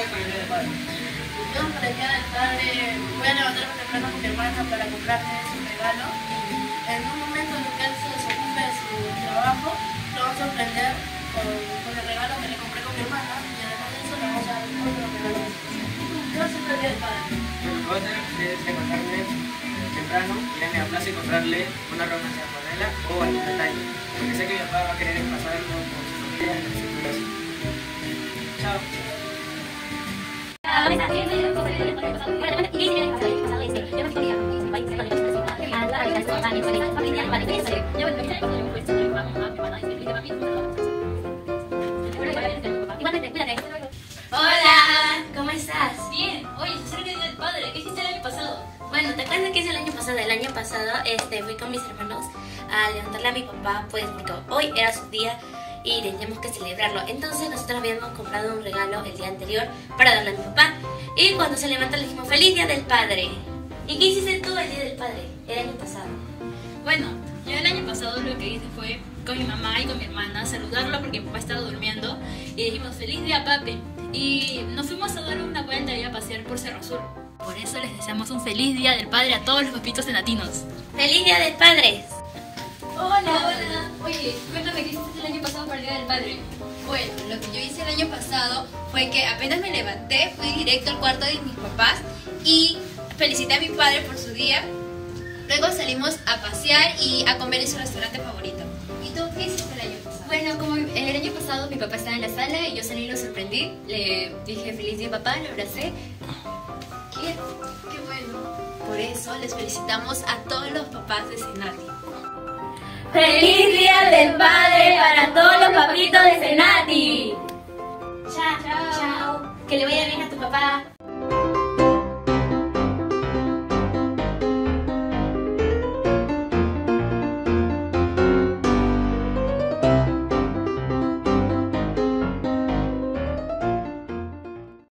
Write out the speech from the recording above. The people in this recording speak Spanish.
nunca cambié de padre. Del padre, voy a levantarme temprano con mi hermana para comprarme su regalo. En un momento en que él se desocupe de su trabajo, lo vamos a sorprender con, el regalo que le compré con mi hermana y además de eso le vamos a dar otro regalo. Yo siempre había el padre. Bueno, voy a tener que levantarme temprano, ir a mi plaza y comprarle una ropa de panela o algún detalle, porque sé que mi papá va a querer pasar con su familia en el circuito. Chao. Hola, ¿cómo estás? Bien, oye, se acerca el Día del Padre, ¿qué hiciste el año pasado? Bueno, ¿te acuerdas que hice el año pasado? El año pasado este, fui con mis hermanos a levantarle a mi papá, pues porque hoy era su día y teníamos que celebrarlo. Entonces nosotros habíamos comprado un regalo el día anterior para darle a mi papá. Y cuando se levanta le dijimos, ¡Feliz Día del Padre! ¿Y qué hiciste tú el Día del Padre? El año pasado. Bueno, yo el año pasado lo que hice fue con mi mamá y con mi hermana saludarlo porque mi papá estaba durmiendo y dijimos feliz día papi y nos fuimos a dar una vuelta y a pasear por Cerro Azul. Por eso les deseamos un feliz día del padre a todos los papitos senatinos. ¡Feliz Día del Padre! Hola, hola. Oye, cuéntame qué hiciste el año pasado para el día del padre. Bueno, lo que yo hice el año pasado fue que apenas me levanté, fui directo al cuarto de mis papás y felicité a mi padre por su día. Luego salimos a pasear y a comer en su restaurante favorito. ¿Y tú qué hiciste el año pasado? Bueno, como el año pasado mi papá estaba en la sala y yo salí y lo sorprendí, le dije feliz día papá, lo abracé. Bien, qué bueno. Por eso les felicitamos a todos los papás de Senati. ¡Feliz Día del Padre para todos los papitos de Senati! Chao, chao. Que le vaya bien a tu papá.